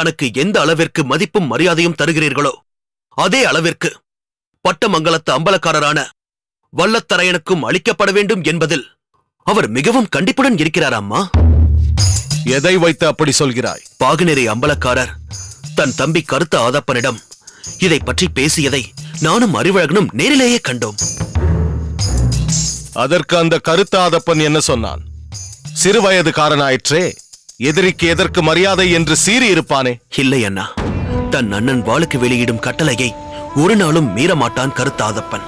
தனக்கு எந்த அளவிற்கு மதிப்பும் மரியாதையும் தருகிறீர்களோ அதே அளவிற்கு பட்டமங்கலத்து அம்பலக்காரரான வல்லத்தரையனுக்கும் அளிக்கப்பட வேண்டும் என்பதில் அவர் மிகவும் கண்டிப்புடன் இருக்கிறார் அம்மா எதை வைத்து அப்படி சொல்கிறாய்? பாகநெறி அம்பலக்காரர் தன் தம்பி கருத்த ஆதப்பனிடம் இதை பற்றி பேசியதை நானும் அறிவழகனும் நேரிலேயே கண்டோம். அதற்கு அந்த கருத்தாதப்பன் என்ன சொன்னான்? சிறு வயதுக்காரனாயிற்றே எதிரிக்கு எதற்கு மரியாதை என்று சீறி இருப்பானே இல்லை அண்ணா. தன் அண்ணன் வாளுக்கு வெளியிடும் கட்டளையை ஒரு நாளும் மீறமாட்டான் கருத்தாதப்பன்.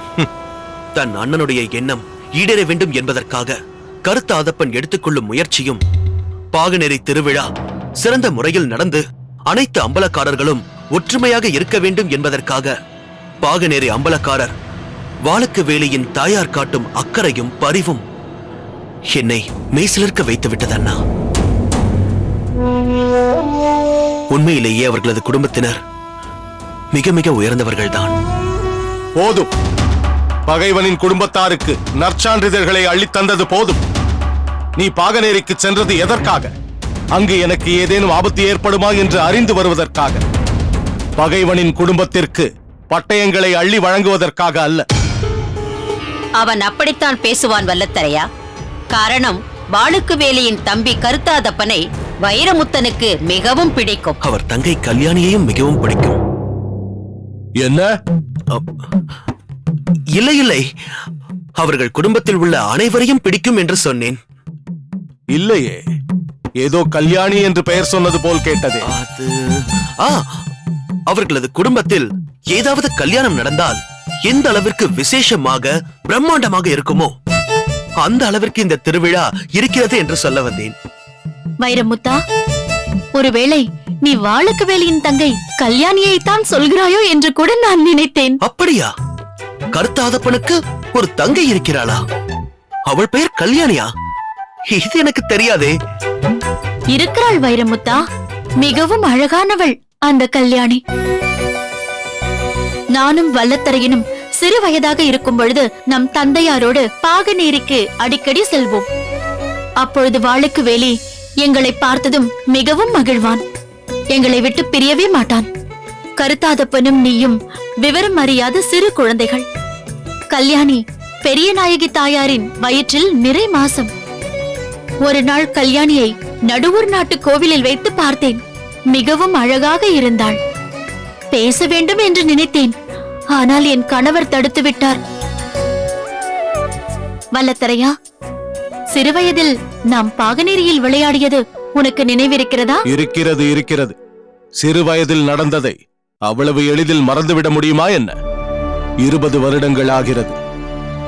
தன் அண்ணனுடைய எண்ணம் ஈடேற வேண்டும் என்பதற்காக கருத்தாதப்பன் எடுத்துக்கொள்ளும் முயற்சியும் பாகநெறி திருவிழா சிறந்த முறையில் நடந்து அனைத்து அம்பலக்காரர்களும் ஒற்றுமையாக இருக்க வேண்டும் என்பதற்காக பாகநேரி அம்பலக்காரர் வாளுக்கு வேலியின் தாயார் காட்டும் அக்கறையும் பரிவும் என்னை மெய்சிலிருக்க வைத்து விட்டது அண்ணா. உண்மையிலேயே அவர்களது குடும்பத்தினர் மிக மிக உயர்ந்தவர்கள்தான். போதும். பகைவனின் குடும்பத்தாருக்கு நற்சான்றிதழ்களை அள்ளித் தந்தது போதும். நீ பாகநேரிக்கு சென்றது எதற்காக? அங்கு எனக்கு ஏதேனும் ஆபத்து ஏற்படுமா என்று அறிந்து வருவதற்காக. பகைவனின் குடும்பத்திற்கு பட்டயங்களை அள்ளி வழங்குவதற்காக அல்ல. அவன் அப்படித்தான் பேசுவான் வல்லத்தரையா? காரணம் வாளுக்கு வேலியின் தம்பி கருத்தாதப்பனை வைரமுத்தனுக்கு மிகவும் பிடிக்கும். அவர் தங்கை கல்யாணியையும் மிகவும் பிடிக்கும். என்ன? இல்லை இல்லை. அவர்கள் குடும்பத்தில் உள்ள அனைவரையும் பிடிக்கும் என்று சொன்னேன். இல்லையே. ஏதோ கல்யாணி என்று பெயர் சொன்னது போல் கேட்டதே. அது ஆ அவர்களது குடும்பத்தில் ஏதாவது கல்யாணம் நடந்தால் எந்த அளவிற்கு விசேஷமாக பிரம்மாண்டமாக இருக்குமோ அந்த அளவிற்கு இந்த திருவிழா இருக்கிறது என்று சொல்ல வந்தேன். வைரமுத்தா ஒருவேளை நீ வாளுக்கு வேலியின் தங்கை கல்யாணியைத்தான் சொல்கிறாயோ என்று கூட நான் நினைத்தேன். அப்படியா? கருத்தாதப்பனுக்கு ஒரு தங்கை இருக்கிறாளா? அவள் பெயர் கல்யாணியா? இது எனக்கு தெரியாதே. இருக்கிறாள் வைரமுத்தா மிகவும் அழகானவள் அந்த கல்யாணி. நானும் வல்லத்தரையனும் சிறு வயதாக இருக்கும் பொழுது நம் தந்தையாரோடு பாகநேரிக்கு அடிக்கடி செல்வோம். அப்பொழுது வாளுக்கு வேலி எங்களை பார்த்ததும் மிகவும் மகிழ்வான். எங்களை விட்டு பிரியவே மாட்டான். கருத்தாதப்பனும் நீயும் விவரம் அறியாத சிறு குழந்தைகள். கல்யாணி பெரிய நாயகி தாயாரின் வயிற்றில் நிறை மாசம். ஒரு நாள் கல்யாணியை நடுவூர் நாட்டு கோவிலில் வைத்து பார்த்தேன். மிகவும் அழகாக இருந்தாள். பேச வேண்டும் என்று நினைத்தேன். ஆனால் என் கணவர் தடுத்து விட்டார். வல்லத்தரையா சிறுவயதில் நாம் பாகநேரியில் விளையாடியது உனக்கு நினைவிருக்கிறதா? இருக்கிறது இருக்கிறது. சிறு வயதில் நடந்ததை அவ்வளவு எளிதில் மறந்துவிட முடியுமா என்ன? இருபது வருடங்கள் ஆகிறது.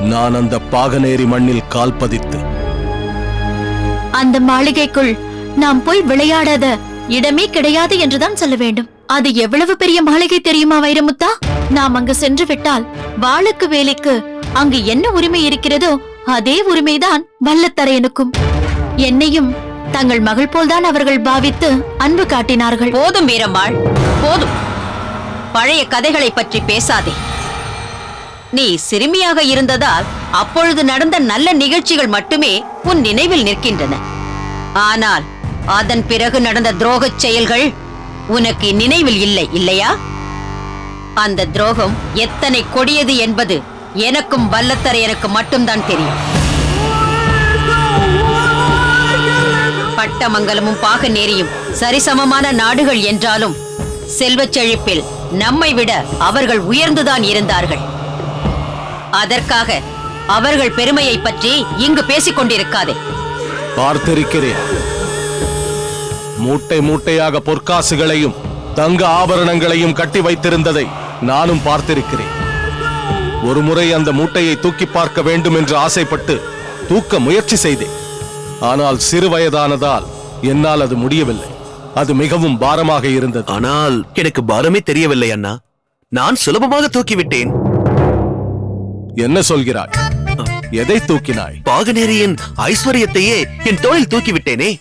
நான் அந்த பாகநேரி மண்ணில் கால் பதித்து. அந்த மாளிகைக்குள் நாம் போய் விளையாடாத இடமே கிடையாது என்றுதான் சொல்ல வேண்டும். அது எவ்வளவு பெரிய மாளிகை தெரியுமா வைரமுத்தா? நாம் அங்கு சென்று விட்டால் வாளுக்கு வேலைக்கு அங்கு என்ன உரிமை இருக்கிறதோ அதே உரிமைதான் வல்லத்தரையனுக்கும். என்னையும் தங்கள் மகள் போல்தான் அவர்கள் பாவித்து அன்பு காட்டினார்கள். போதும் வீரம்மாள் போதும். பழைய கதைகளை பற்றி பேசாதே. நீ சிறுமியாக இருந்ததால் அப்பொழுது நடந்த நல்ல நிகழ்ச்சிகள் மட்டுமே உன் நினைவில் நிற்கின்றன. ஆனால் அதன் பிறகு நடந்த துரோகச் செயல்கள் உனக்கு நினைவில் இல்லை இல்லையா? அந்த துரோகம் எத்தனை கொடியது என்பது எனக்கும் வல்லத்தரையனுக்கு மட்டும்தான் தெரியும். பட்டமங்கலமும் பாகநேரியும் சரிசமமான நாடுகள் என்றாலும் செல்வச் செழிப்பில் நம்மை விட அவர்கள் உயர்ந்துதான் இருந்தார்கள். அதற்காக அவர்கள் பெருமையை பற்றி இங்கு பேசிக் கொண்டிருக்காதே. பார்த்திருக்கிறேன். மூட்டை மூட்டையாக பொற்காசுகளையும் தங்க ஆபரணங்களையும் கட்டி வைத்திருந்ததை நானும் பார்த்திருக்கிறேன். ஒருமுறை அந்த மூட்டையை தூக்கி பார்க்க வேண்டும் என்று ஆசைப்பட்டு தூக்க முயற்சி செய்தேன். ஆனால் சிறு வயதானதால் என்னால் அது முடியவில்லை. அது மிகவும் பாரமாக இருந்தது. ஆனால் எனக்கு பாரமே தெரியவில்லை அண்ணா. நான் சுலபமாக தூக்கிவிட்டேன். என்ன சொல்கிறாய்? எதை தூக்கினாய்? பாகநேரியின் ஐஸ்வர்யத்தையே என் தோளில் தூக்கிவிட்டேனே.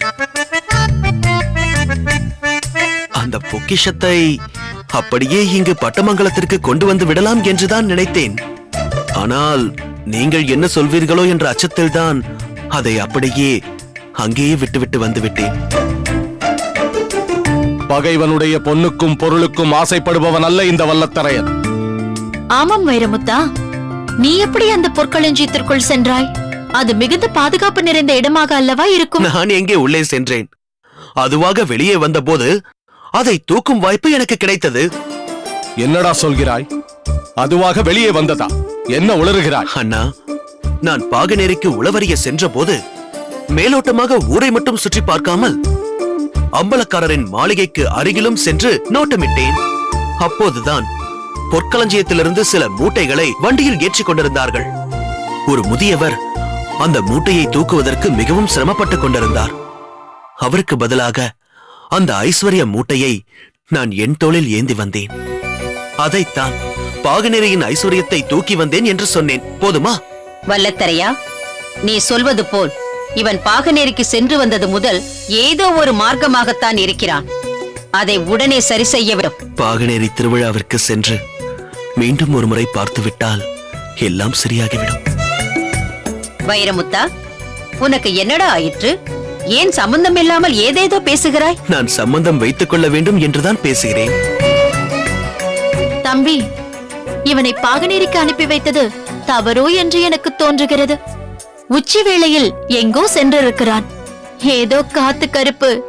அந்த பொக்கிஷத்தை அப்படியே இங்கு பட்டமங்கலத்திற்கு கொண்டு வந்து விடலாம் என்றுதான் நினைத்தேன். ஆனால் நீங்கள் என்ன சொல்வீர்களோ என்ற அச்சத்தில்தான் அதை அப்படியே அங்கேயே விட்டுவிட்டு வந்து விட்டேன். பகைவனுடைய பொன்னுக்கும் பொருளுக்கும் ஆசைப்படுபவன் அல்ல இந்த வல்லத்தரையன். ஆமாம் வைரமுத்தா. நீ எப்படி அந்த பொற்களஞ்சியத்திற்குள் சென்றாய்? அது மிகுந்த பாதுகாப்பு நிறைந்த இடமாக அல்லவா இருக்கும்? நான் எங்கே உள்ளே சென்றேன்? அதுவாக வெளியே வந்தபோது அதை தூக்கும் வாய்ப்பு எனக்கு கிடைத்தது. என்னடா சொல்கிறாய்? அதுவாக வெளியே வந்ததா? என்ன உளறுகிறாய்? அண்ணா நான் பாகநேரிக்கு உளவறிய சென்றபோது மேலோட்டமாக ஊரை மட்டும் சுற்றி பார்க்காமல் அம்பலக்காரரின் மாளிகைக்கு அருகிலும் சென்று நோட்டமிட்டேன். அப்போதுதான் பொற்களஞ்சியத்திலிருந்து சில மூட்டைகளை வண்டியில் ஏற்றிக் கொண்டிருந்தார்கள். ஒரு முதியவர் அந்த மூட்டையை தூக்குவதற்கு மிகவும் சிரமப்பட்டுக் கொண்டிருந்தார். அவருக்கு பதிலாக அந்த ஐஸ்வர்ய மூட்டையை நான் என் தோளில் ஏந்தி வந்தேன். அதைத்தான் பாகநேரியின் ஐஸ்வர்யத்தை தூக்கி வந்தேன் என்று சொன்னேன். போதுமா? வல்லத்தரையா நீ சொல்வது போல் இவன் பாகநேரிக்கு சென்று வந்தது முதல் ஏதோ ஒரு மார்க்கமாகத்தான் இருக்கிறான். அதை உடனே சரி செய்ய வேண்டும் பாகநேரி திருவிழாவிற்கு சென்று மீண்டும் ஒரு முறை பார்த்துவிட்டால் எல்லாம் சரியாகிவிடும். வைரமுத்தா உனக்கு என்னடா ஆயிற்று? ஏன் சம்பந்தம் இல்லாமல் ஏதேதோ பேசுகிறாய்? நான் சம்பந்தம் வைத்துக் கொள்ள வேண்டும் என்றுதான் பேசுகிறேன். தம்பி இவனை பாகநேரிக்கு அனுப்பி வைத்தது தவறோ என்று எனக்கு தோன்றுகிறது. உச்சி வேளையில் எங்கோ சென்றிருக்கிறான். ஏதோ காத்து கருப்பு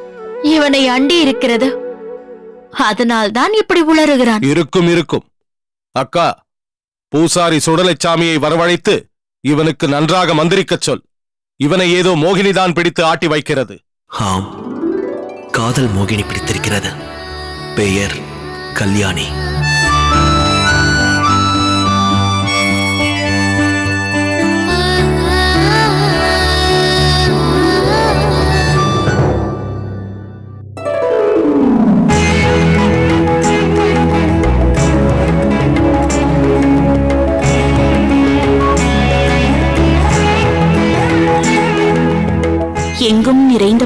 இவனை அண்டி இருக்கிறது. அதனால்தான் இப்படி உளறுகிறான். இருக்கும் இருக்கும். அக்கா பூசாரி சுடலைச்சாமியை வரவழைத்து இவனுக்கு நன்றாக மந்திரிக்கச் சொல். இவனை ஏதோ மோகினிதான் பிடித்து ஆட்டி வைக்கிறது. ஆம். காதல் மோகினி பிடித்திருக்கிறது. பெயர் கல்யாணி.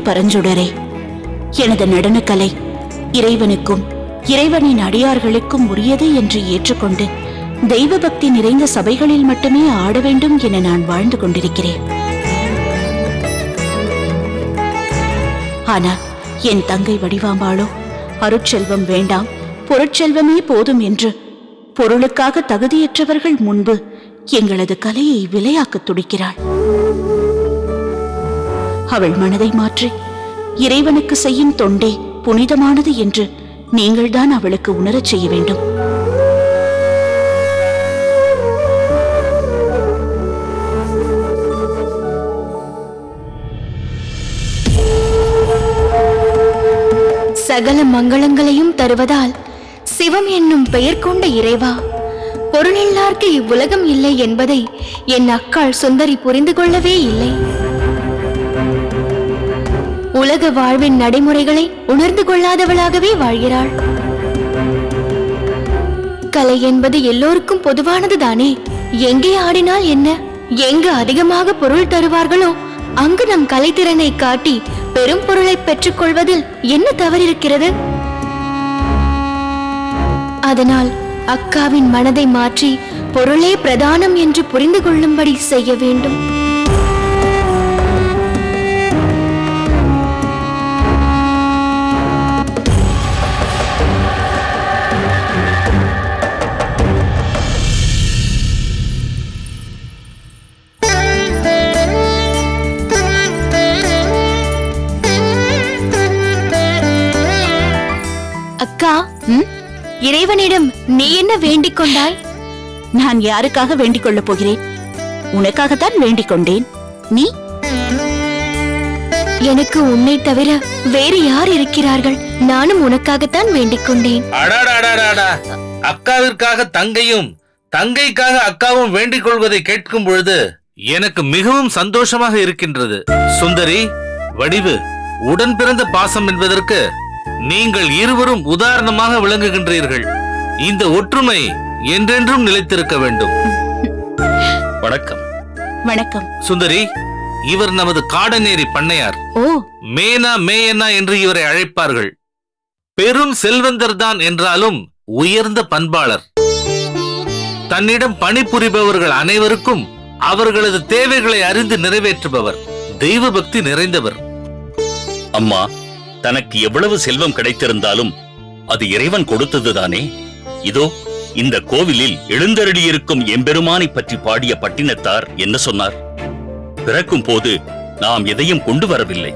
பரஞ்சுடரே. எனது நடனக்கலை இறைவனுக்கும் இறைவனின் அடியார்களுக்கும் உரியது என்று ஏற்றுக்கொண்டு தெய்வ பக்தி நிறைந்த சபைகளில் மட்டுமே ஆட வேண்டும் என நான் வாழ்ந்து கொண்டிருக்கிறேன். ஆனால் என் தங்கை வடிவாம்பாளோ அருட்செல்வம் வேண்டாம் பொருட்செல்வமே போதும் என்று பொருளுக்காக தகுதியற்றவர்கள் முன்பு எங்களது கலையை விலையாக்கத் துடிக்கிறாள். அவள் மனதை மாற்றி இறைவனுக்கு செய்யும் தொண்டே புனிதமானது என்று நீங்கள்தான் அவளுக்கு உணரச் செய்ய வேண்டும். சகல மங்களங்களையும் தருவதால் சிவம் என்னும் பெயர் கொண்ட இறைவா பொருளில்லார்க்கு இவ்வுலகம் இல்லை என்பதை என் அக்காள் சுந்தரி புரிந்து கொள்ளவே இல்லை. உலக வாழ்வின் நடைமுறைகளை உணர்ந்து கொள்ளாதவளாகவே வாழ்கிறாள். கலை என்பது எல்லோருக்கும் பொதுவானது தானே எங்கே ஆடினால் என்ன? எங்கு அதிகமாக பொருள் தருவார்களோ அங்கு நம் கலைத்திறனை காட்டி பெரும் பொருளை பெற்றுக் கொள்வதில் என்ன தவறிருக்கிறது? அதனால் அக்காவின் மனதை மாற்றி பொருளே பிரதானம் என்று புரிந்து கொள்ளும்படி செய்ய வேண்டும். இறைவனிடம் நீ என்ன வேண்டிக் கொண்டாய்? நான் யாருக்காக வேண்டிக் கொள்ளப் போகிறேன்? உனக்காகத்தான் வேண்டிக் கொண்டேன். நீ? எனக்கு உன்னை தவிர வேறு யார் இருக்கிறார்கள்? நானும் உனக்காகத்தான் வேண்டிக் கொண்டேன். அடாடாடாடாடா அக்காவிற்காக தங்கையும் தங்கைக்காக அக்காவும் வேண்டிக் கொள்வதை கேட்கும் பொழுது எனக்கு மிகவும் சந்தோஷமாக இருக்கின்றது. சுந்தரி வடிவு உடன் பிறந்த பாசம் என்பதற்கு நீங்கள் இருவரும் உதாரணமாக விளங்குகின்றீர்கள். இந்த ஒற்றுமை என்றென்றும் நிலைத்திருக்க வேண்டும். வணக்கம். வணக்கம். சுந்தரி இவர் நமது காடநேரி பண்ணையார். ஓ. மேனா மேயனா என்று இவரை அழைப்பார்கள். பெரும் செல்வந்தர்தான் என்றாலும் உயர்ந்த பண்பாளர். தன்னிடம் பணிபுரிபவர்கள் அனைவருக்கும் அவர்களது தேவைகளை அறிந்து நிறைவேற்றுபவர். தெய்வ பக்தி நிறைந்தவர். அம்மா தனக்கு எவ்வளவு செல்வம் கிடைத்திருந்தாலும் அது இறைவன் கொடுத்ததுதானே? இதோ இந்த கோவிலில் எழுந்தருளியிருக்கும் எம்பெருமானை பற்றி பாடிய பட்டினத்தார் என்ன சொன்னார்? பிறக்கும் போது நாம் எதையும் கொண்டு வரவில்லை.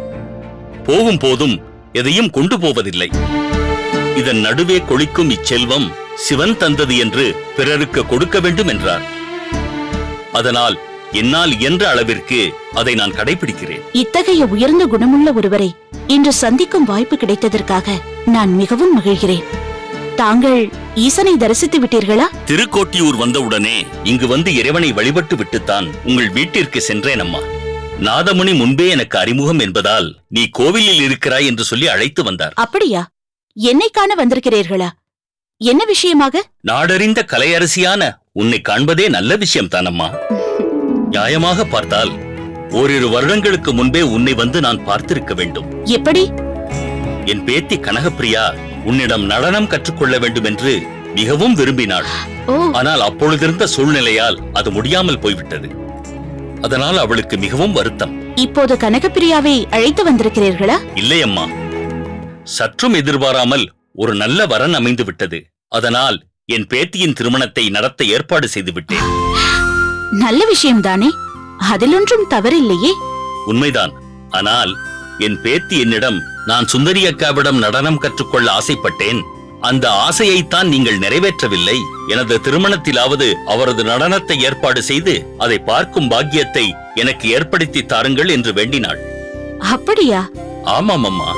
போகும் போதும் எதையும் கொண்டு போவதில்லை. இதன் நடுவே கொளிக்கும் இச்செல்வம் சிவன் தந்தது என்று பிறருக்கு கொடுக்க வேண்டும் என்றார். அதனால் என்னால் இயன்ற அளவிற்கு அதை நான் கடைபிடிக்கிறேன். இத்தகைய உயர்ந்த குணமுள்ள ஒருவரை இன்று சந்திக்கும் வாய்ப்பு கிடைத்ததற்காக நான் மிகவும் மகிழ்கிறேன். தாங்கள் ஈசனை தரிசித்து விட்டீர்களா? திருக்கோட்டியூர் வந்தவுடனே இங்கு வந்து இறைவனை வழிபட்டு விட்டுத்தான் உங்கள் வீட்டிற்கு சென்றேன் அம்மா. நாதமுனி முன்பே எனக்கு அறிமுகம் என்பதால் நீ கோவிலில் இருக்கிறாய் என்று சொல்லி அழைத்து வந்தார். அப்படியா? என்னை காண வந்திருக்கிறீர்களா? என்ன விஷயமாக? நாடறிந்த கலையரசியான உன்னை காண்பதே நல்ல விஷயம் தானம்மா நியாயமாக பார்த்தால் ஓரிரு வருடங்களுக்கு முன்பே உன்னை வந்து நான் பார்த்திருக்க வேண்டும். எப்படி? என் பேத்தி கனகப்பிரியா உன்னிடம் நடனம் கற்றுக்கொள்ள வேண்டும் என்று மிகவும் விரும்பினாள். ஆனால் அப்பொழுதிருந்த சூழ்நிலையால் அது முடியாமல் போய்விட்டது. அதனால் அவளுக்கு மிகவும் வருத்தம். இப்போது கனகப்பிரியாவை அழைத்து வந்திருக்கிறீர்களா? இல்லையம்மா சற்றும் எதிர்பாராமல் ஒரு நல்ல வரன் அமைந்து விட்டது. அதனால் என் பேத்தியின் திருமணத்தை நடத்த ஏற்பாடு செய்து விட்டேன். நல்ல விஷயம்தானே? அதிலொன்றும் தவறில்லையே. உண்மைதான். ஆனால் என் பேத்தி என்னிடம் நான் சுந்தரி அக்காவிடம் நடனம் கற்றுக்கொள்ள ஆசைப்பட்டேன். அந்த ஆசையைத்தான் நீங்கள் நிறைவேற்றவில்லை. எனது திருமணத்திலாவது அவரது நடனத்தை ஏற்பாடு செய்து அதை பார்க்கும் பாக்கியத்தை எனக்கு ஏற்படுத்தி தாருங்கள் என்று வேண்டினாள். அப்படியா? ஆமாம் அம்மா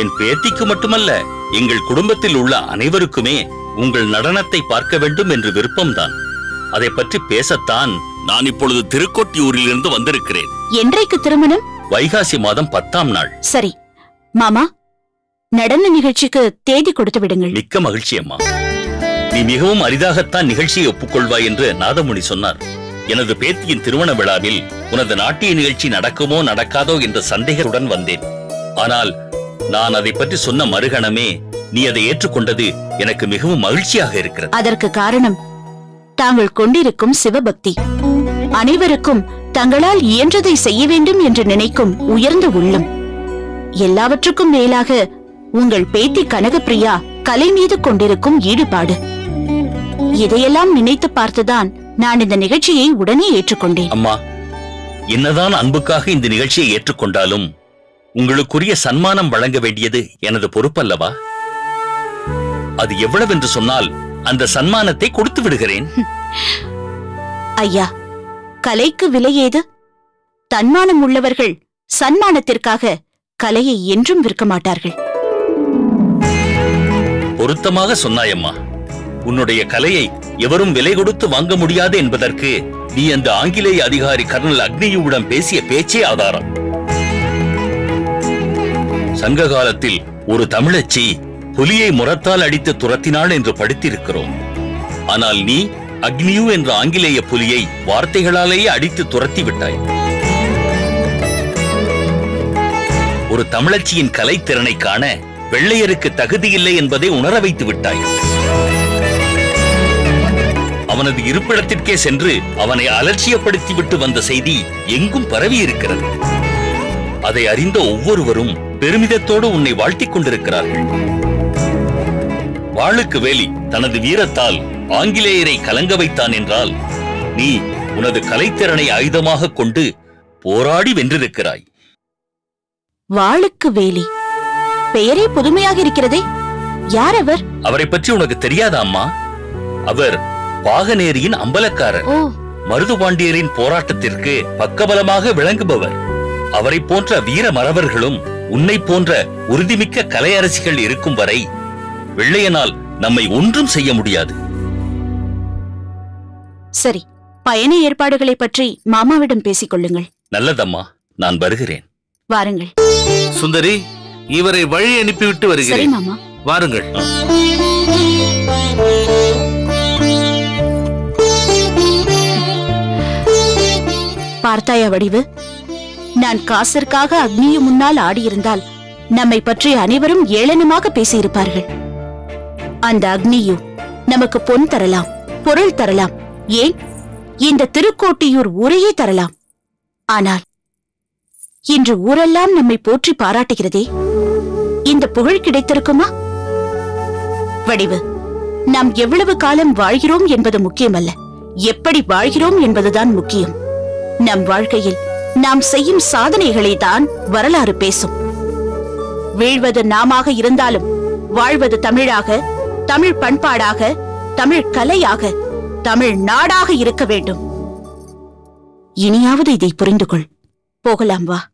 என் பேத்திக்கு மட்டுமல்ல எங்கள் குடும்பத்தில் உள்ள அனைவருக்குமே உங்கள் நடனத்தை பார்க்க வேண்டும் என்று விருப்பம்தான். அதை பற்றி பேசத்தான் நான் இப்பொழுது திருக்கொட்டியூரிலிருந்து வந்திருக்கிறேன். என்றைக்கு திருமணம்? வைகாசி மாதம் பத்தாம் நாள். சரி. மாமா நடன நிகழ்ச்சிக்கு தேதி கொடுத்து விடுங்கள். மிக்க மகிழ்ச்சி அம்மா. நீ மிகவும் அரிதாகத்தான் நிகழ்ச்சியை ஒப்புக்கொள்வாய் என்று நாதமுனி சொன்னார். எனது பேத்தியின் திருமண விழாவில் உனது நாட்டிய நிகழ்ச்சி நடக்குமோ நடக்காதோ என்ற சந்தேகத்துடன் வந்தேன். ஆனால் நான் அதை பற்றி சொன்ன மறுகணமே நீ அதை ஏற்றுக்கொண்டது எனக்கு மிகவும் மகிழ்ச்சியாக இருக்கிறது. அதற்கு காரணம் தாங்கள் கொண்டிருக்கும் சிவபக்தி. அனைவருக்கும் தங்களால் இயன்றதை செய்ய வேண்டும் என்று நினைக்கும் உயர்ந்த உள்ளம். எல்லாவற்றுக்கும் மேலாக உங்கள் பேத்தி கனகப்பிரியா கலை மீது கொண்டிருக்கும் ஈடுபாடு. இதையெல்லாம் நினைத்து பார்த்துதான் நான் இந்த நிகழ்ச்சியை உடனே ஏற்றுக்கொண்டேன். அம்மா என்னதான் அன்புக்காக இந்த நிகழ்ச்சியை ஏற்றுக்கொண்டாலும் உங்களுக்குரிய சன்மானம் வழங்க வேண்டியது எனது பொறுப்பல்லவா? அது எவ்வளவென்று சொன்னால் அந்த சன்மானத்தை கொடுத்து விடுகிறேன். ஐயா கலைக்கு விலை ஏது? தன்மானம் உள்ளவர்கள் சன்மானத்திற்காக கலையை என்றும் விற்க மாட்டார்கள். பொருத்தமாக சொன்னாயம்மா உன்னுடைய கலையை எவரும் விலை கொடுத்து வாங்க முடியாது என்பதற்கு நீ அந்த ஆங்கிலேய அதிகாரி கர்னல் அக்னியுடன் பேசிய பேச்சே ஆதாரம். சங்க காலத்தில் ஒரு தமிழச்சி புலியை முரத்தால் அடித்து துரத்தினாள் என்று படித்திருக்கிறோம். ஆனால் நீ அக்னியு என்ற ஆங்கிலேய புலியை வார்த்தைகளாலேயே அடித்து துரத்தி விட்டாய் ஒரு தமிழச்சியின் கலைத்திறனை காண வெள்ளையருக்கு தகுதியில்லை என்பதை உணர வைத்து விட்டாய். அவனது இருப்பிடத்திற்கே சென்று அவனை அலட்சியப்படுத்தி விட்டு வந்த செய்தி எங்கும் பரவி இருக்கிறது அதை அறிந்த ஒவ்வொருவரும் பெருமிதத்தோடு உன்னை வாழ்த்திக் கொண்டிருக்கிறார்கள். வாளுக்கு வேலி தனது வீரத்தால் ஆங்கிலேயரை கலங்க வைத்தான் என்றால் நீ உனது கலைத்திறனை ஆயுதமாக கொண்டு போராடி வென்றிருக்கிறாய். வாளுக்கு வேலி. பெயரே புதுமையாக இருக்கிறதே. யார் அவர் அவரை பற்றி உனக்கு தெரியாதா அம்மா? அவர் பாகநேரியின் அம்பலக்காரர். மருதுபாண்டியரின் போராட்டத்திற்கு பக்கபலமாக விளங்குபவர். அவரை போன்ற வீர மறவர்களும் உன்னை போன்ற உறுதிமிக்க கலையரசிகள் இருக்கும் வரை வெள்ளையனால் நம்மை ஒன்றும் செய்ய முடியாது. சரி பயண ஏற்பாடுகளை பற்றி மாமாவிடம் பேசிக் கொள்ளுங்கள் நல்லதம்மா நான் வருகிறேன். வாருங்கள். சுந்தரி இவரை வழி அனுப்பிவிட்டு சரி வருகிறேன் மாமா. வாருங்கள். பார்த்தாயா வடிவு? நான் காசிற்காக அக்னியு முன்னால் ஆடியிருந்தால் நம்மை பற்றி அனைவரும் ஏளனமாக பேசியிருப்பார்கள். அந்த அக்னியோ நமக்கு பொன் தரலாம் பொருள் தரலாம் ஏன்? இந்த திருக்கோட்டியூர் ஊரையே தரலாம். ஆனால் இன்று ஊரெல்லாம் நம்மை போற்றி பாராட்டுகிறதே இந்த புகழ் கிடைத்திருக்குமா? வடிவு நாம் எவ்வளவு காலம் வாழ்கிறோம் என்பது முக்கியமல்ல. எப்படி வாழ்கிறோம் என்பதுதான் முக்கியம். நம் வாழ்க்கையில் நாம் செய்யும் சாதனைகளை தான் வரலாறு பேசும். வீழ்வது நாமாக இருந்தாலும் வாழ்வது தமிழாக தமிழ் பண்பாடாக தமிழ் கலையாக தமிழ் நாடாக இருக்க வேண்டும். இனியாவது இதை புரிந்து கொள் போகலாம் வா.